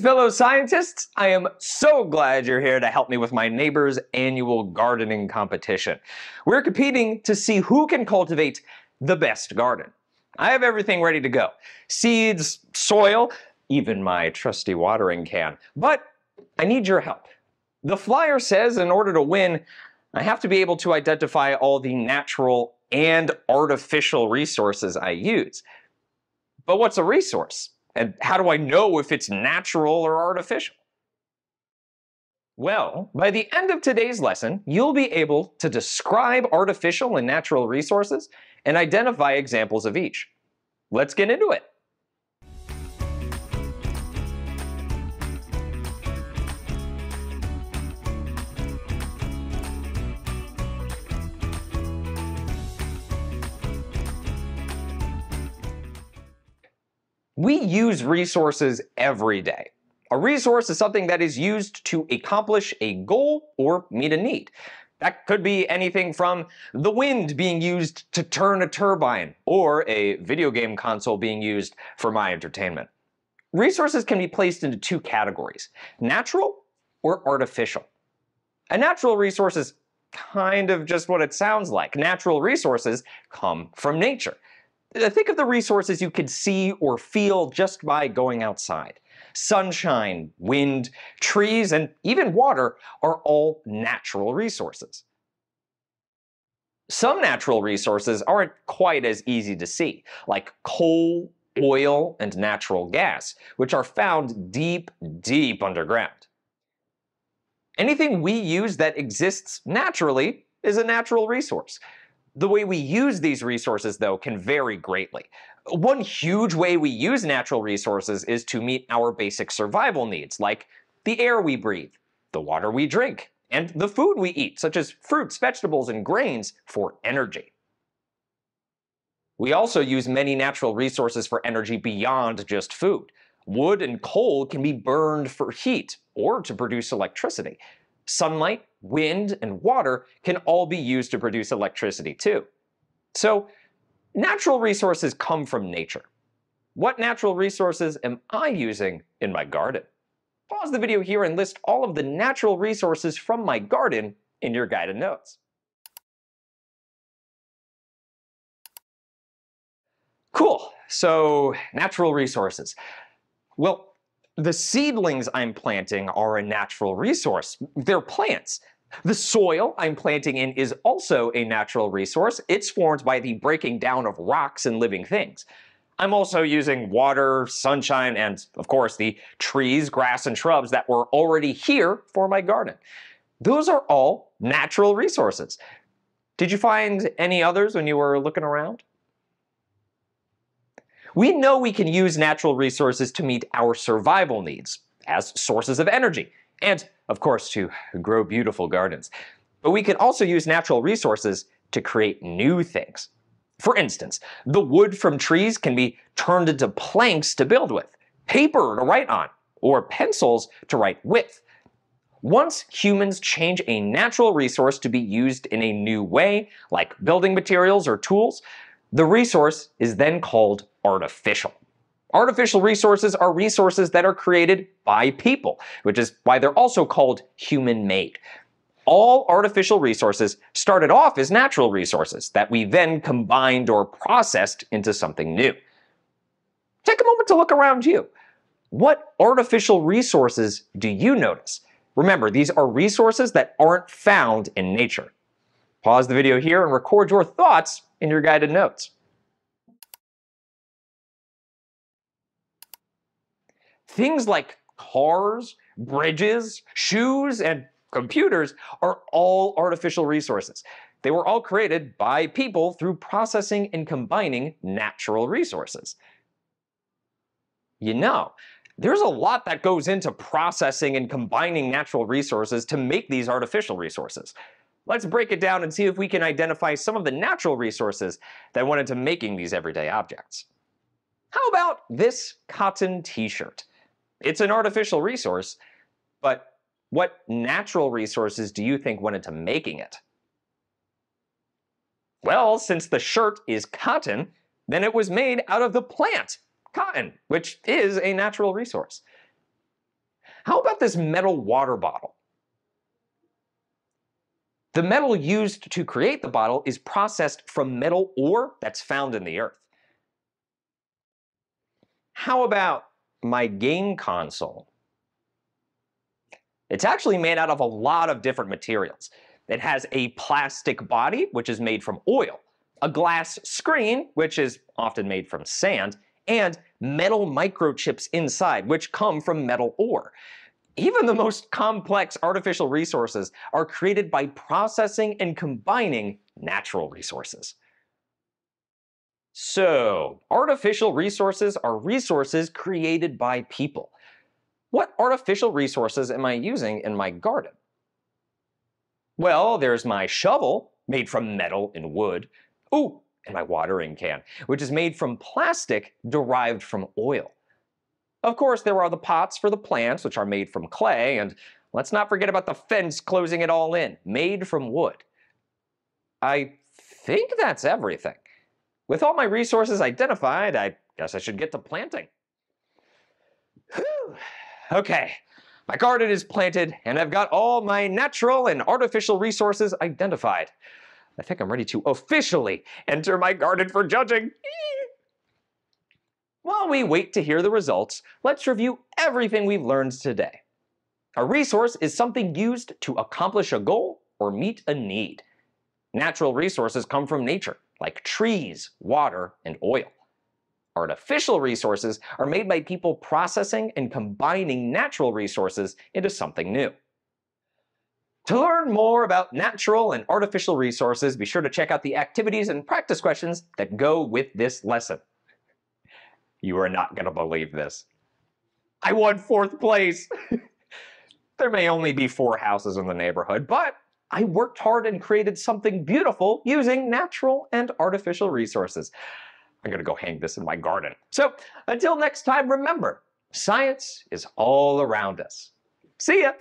Fellow scientists! I am so glad you're here to help me with my neighbor's annual gardening competition. We're competing to see who can cultivate the best garden. I have everything ready to go seeds, soil, even my trusty watering can. But I need your help. The flyer says in order to win, I have to be able to identify all the natural and artificial resources I use. But what's a resource? And how do I know if it's natural or artificial? Well, by the end of today's lesson, you'll be able to describe artificial and natural resources and identify examples of each. Let's get into it. We use resources every day. A resource is something that is used to accomplish a goal or meet a need. That could be anything from the wind being used to turn a turbine or a video game console being used for my entertainment. Resources can be placed into two categories, natural or artificial. A natural resource is kind of just what it sounds like. Natural resources come from nature. Uh, think of the resources you could see or feel just by going outside. Sunshine, wind, trees, and even water are all natural resources. Some natural resources aren't quite as easy to see, like coal, oil, and natural gas, which are found deep, deep underground. Anything we use that exists naturally is a natural resource. The way we use these resources, though, can vary greatly. One huge way we use natural resources is to meet our basic survival needs, like the air we breathe, the water we drink, and the food we eat, such as fruits, vegetables, and grains, for energy. We also use many natural resources for energy beyond just food. Wood and coal can be burned for heat or to produce electricity. Sunlight, wind, and water can all be used to produce electricity too. So, natural resources come from nature. What natural resources am I using in my garden? Pause the video here and list all of the natural resources from my garden in your guided notes. Cool, so natural resources. Well, the seedlings I'm planting are a natural resource. They're plants. The soil I'm planting in is also a natural resource. It's formed by the breaking down of rocks and living things. I'm also using water, sunshine, and of course the trees, grass, and shrubs that were already here for my garden. Those are all natural resources. Did you find any others when you were looking around? We know we can use natural resources to meet our survival needs as sources of energy, and of course to grow beautiful gardens. But we can also use natural resources to create new things. For instance, the wood from trees can be turned into planks to build with, paper to write on, or pencils to write with. Once humans change a natural resource to be used in a new way, like building materials or tools, the resource is then called artificial. Artificial resources are resources that are created by people, which is why they're also called human-made. All artificial resources started off as natural resources that we then combined or processed into something new. Take a moment to look around you. What artificial resources do you notice? Remember, these are resources that aren't found in nature. Pause the video here and record your thoughts in your guided notes. Things like cars, bridges, shoes, and computers are all artificial resources. They were all created by people through processing and combining natural resources. You know, there's a lot that goes into processing and combining natural resources to make these artificial resources. Let's break it down and see if we can identify some of the natural resources that went into making these everyday objects. How about this cotton t-shirt? It's an artificial resource, but what natural resources do you think went into making it? Well, since the shirt is cotton, then it was made out of the plant, cotton, which is a natural resource. How about this metal water bottle? The metal used to create the bottle is processed from metal ore that's found in the earth. How about my game console? It's actually made out of a lot of different materials. It has a plastic body, which is made from oil, a glass screen, which is often made from sand, and metal microchips inside, which come from metal ore. Even the most complex artificial resources are created by processing and combining natural resources. So, artificial resources are resources created by people. What artificial resources am I using in my garden? Well, there's my shovel, made from metal and wood. Ooh, and my watering can, which is made from plastic derived from oil. Of course, there are the pots for the plants, which are made from clay, and let's not forget about the fence closing it all in, made from wood. I think that's everything. With all my resources identified, I guess I should get to planting. Whew. Okay, my garden is planted, and I've got all my natural and artificial resources identified. I think I'm ready to officially enter my garden for judging. While we wait to hear the results, let's review everything we've learned today. A resource is something used to accomplish a goal or meet a need. Natural resources come from nature, like trees, water, and oil. Artificial resources are made by people processing and combining natural resources into something new. To learn more about natural and artificial resources, be sure to check out the activities and practice questions that go with this lesson. You are not going to believe this. I won fourth place. there may only be four houses in the neighborhood, but I worked hard and created something beautiful using natural and artificial resources. I'm going to go hang this in my garden. So until next time, remember, science is all around us. See ya.